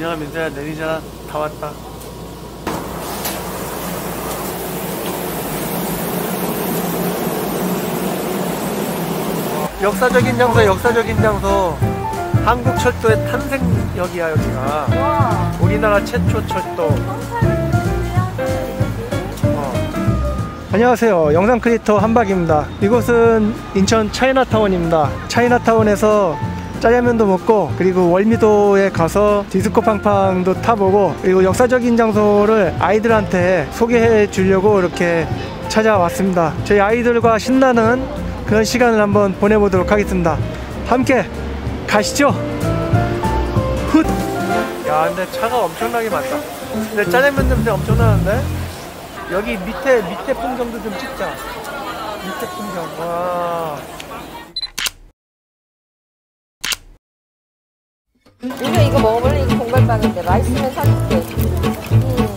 민영아 민서야 내리자 다 왔다. 역사적인 장소 역사적인 장소. 한국 철도의 탄생역이야 여기가. 와. 우리나라 최초 철도. 어. 안녕하세요. 영상 크리에이터 한박입니다. 이곳은 인천 차이나타운입니다. 차이나타운에서 짜장면도 먹고 그리고 월미도에 가서 디스코 팡팡도 타보고 그리고 역사적인 장소를 아이들한테 소개해 주려고 이렇게 찾아왔습니다. 저희 아이들과 신나는 그런 시간을 한번 보내보도록 하겠습니다. 함께 가시죠. 훗! 야 근데 차가 엄청나게 많다. 근데 짜장면 냄새 엄청나는데? 여기 밑에 밑에 풍경도 좀 찍자. 밑에 풍경. 와 이거 이거 먹어볼래? 이거 공갈빵인데 맛있으면 사줄게. 음.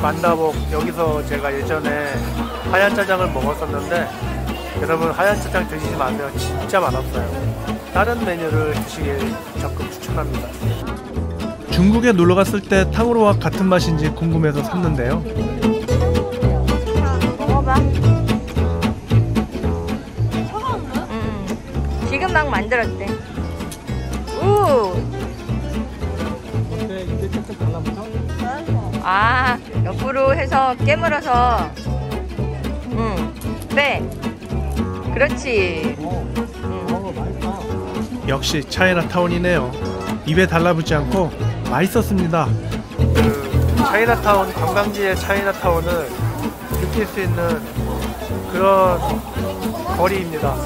만다복 여기서 제가 예전에 하얀 짜장을 먹었었는데 여러분 하얀 짜장 드시지 마세요 진짜 맛없어요 다른 메뉴를 드시길 적극 추천합니다 중국에 놀러 갔을 때 탕후루와 같은 맛인지 궁금해서 샀는데요 만들었대. 우. 어때 이게 조금 달라붙어? 아 옆으로 해서 깨물어서. 응. 빼. 그렇지. 응. 역시 차이나타운이네요. 입에 달라붙지 않고 맛있었습니다. 그 차이나타운 관광지의 차이나타운을 느낄 수 있는 그런 거리입니다.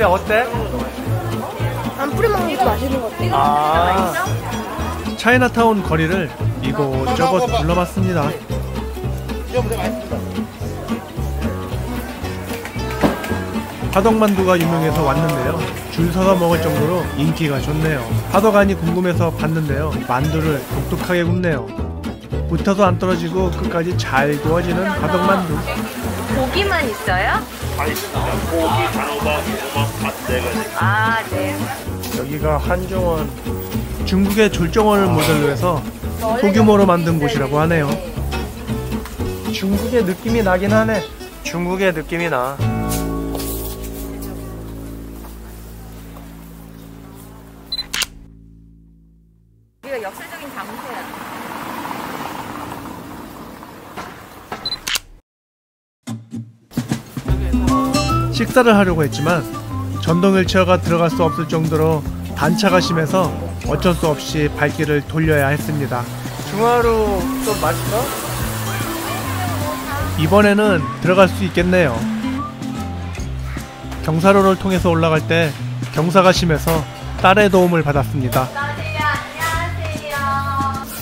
근데 어때? 안 뿌려 먹는 게 맛있는 것 같아. 아 차이나타운 거리를 이곳저곳 둘러봤습니다. 화덕만두가 유명해서 왔는데요. 줄 서서 먹을 정도로 인기가 좋네요. 화덕안이 궁금해서 봤는데요. 만두를 독특하게 굽네요. 붙어서 안 떨어지고 끝까지 잘 구워지는 화덕만두. 고기만 있어요? 고기, 단호박, 호박, 밭네 가지. 아 네. 여기가 한정원 중국의 졸정원을 모델로 해서 소규모로 만든 곳이라고 하네요. 중국의 느낌이 나긴 하네. 중국의 느낌이 나. 우리가 역사적인 장소야. 식사를 하려고 했지만 전동 휠체어가 들어갈 수 없을 정도로 단차가 심해서 어쩔 수 없이 발길을 돌려야 했습니다. 중화로 좀 맛있어? 이번에는 들어갈 수 있겠네요. 경사로를 통해서 올라갈 때 경사가 심해서 딸의 도움을 받았습니다.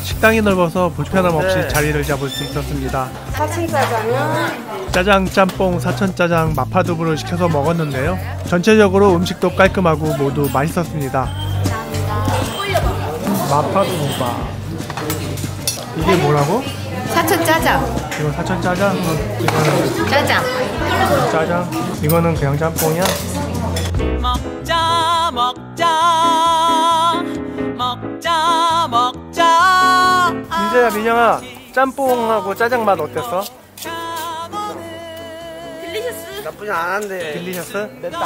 식당이 넓어서 불편함 없이 네. 자리를 잡을 수 있었습니다. 사층짜장은 짜장, 짬뽕, 사천짜장, 마파두부를 시켜서 먹었는데요. 전체적으로 음식도 깔끔하고 모두 맛있었습니다. 마파두부밥. 이게 뭐라고? 사천 짜장. 이거 사천짜장? 이거는 짜장. 짜장? 이거는 그냥 짬뽕이야? 먹자 먹자 먹자 먹자 민재야, 민영아, 짬뽕하고 짜장 맛 어땠어? 나쁘지 않은데 딜리셔스? 맵다.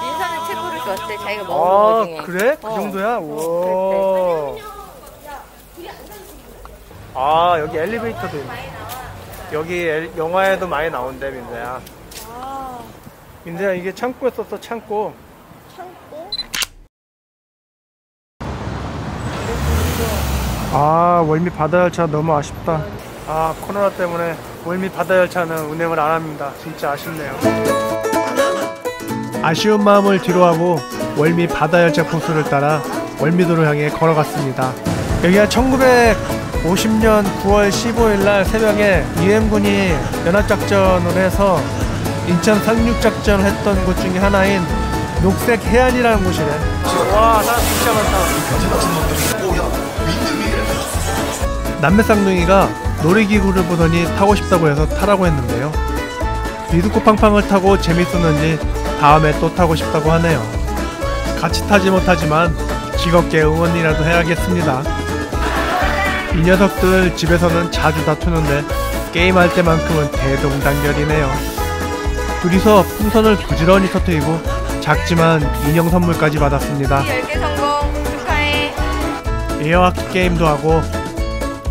민서는 최고를 줬대. 자기가 먹은 아, 거 중에. 그래? 그 어. 정도야? 오. 아, 여기 엘리베이터도 있네. 여기 엘- 영화에도 많이 나온대, 민재야. 민재야, 이게 창고에 썼어, 창고. 창고? 아, 월미 바다열차 너무 아쉽다. 아, 코로나 때문에 월미 바다 열차는 운행을 안 합니다. 진짜 아쉽네요. 아쉬운 마음을 뒤로하고 월미 바다 열차 코스를 따라 월미도를 향해 걸어갔습니다. 여기가 1950년 9월 15일 날 새벽에 유엔군이 연합작전을 해서 인천 상륙작전을 했던 곳 중에 하나인 녹색 해안이라는 곳이래. 와, 사람 진짜 많다. 남매 쌍둥이가 놀이기구를 보더니 타고 싶다고 해서 타라고 했는데요. 디스코 팡팡을 타고 재밌었는지 다음에 또 타고 싶다고 하네요. 같이 타지 못하지만 즐겁게 응원이라도 해야겠습니다. 이 녀석들 집에서는 자주 다투는데 게임할 때만큼은 대동단결이네요. 둘이서 풍선을 부지런히 터뜨리고 작지만 인형 선물까지 받았습니다. 10개 성공 축하해. 에어하키 게임도 하고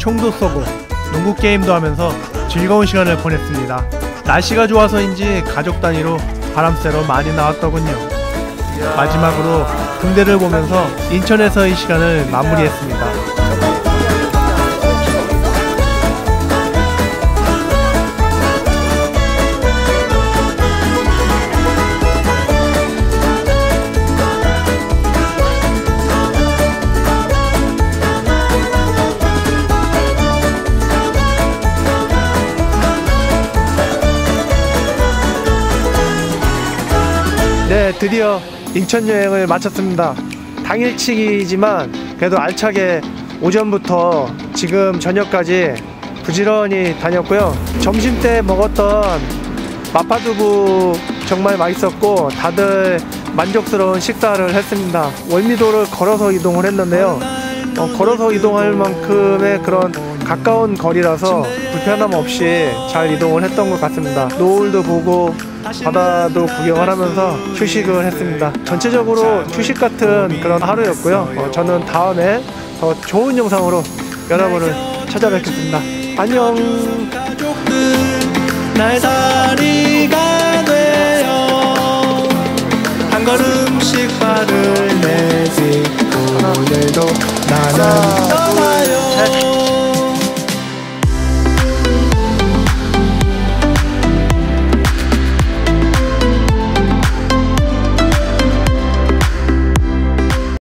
총도 쏘고 농구 게임도 하면서 즐거운 시간을 보냈습니다. 날씨가 좋아서인지 가족 단위로 바람 쐬러 많이 나왔더군요. 마지막으로 등대를 보면서 인천에서의 시간을 마무리했습니다. 드디어 인천 여행을 마쳤습니다. 당일치기지만 그래도 알차게 오전부터 지금 저녁까지 부지런히 다녔고요. 점심 때 먹었던 마파두부 정말 맛있었고 다들 만족스러운 식사를 했습니다. 월미도를 걸어서 이동을 했는데요. 어, 걸어서 이동할 만큼의 그런 가까운 거리라서 불편함 없이 잘 이동을 했던 것 같습니다. 노을도 보고 바다도 구경을 하면서 휴식을 했습니다. 전체적으로 휴식 같은 그런 하루였고요. 어, 저는 다음에 더 좋은 영상으로 여러분을 찾아뵙겠습니다. 안녕. 가족들 날다리가 되어 한 걸음씩 발을 내딛고 오늘도 나는 떠나요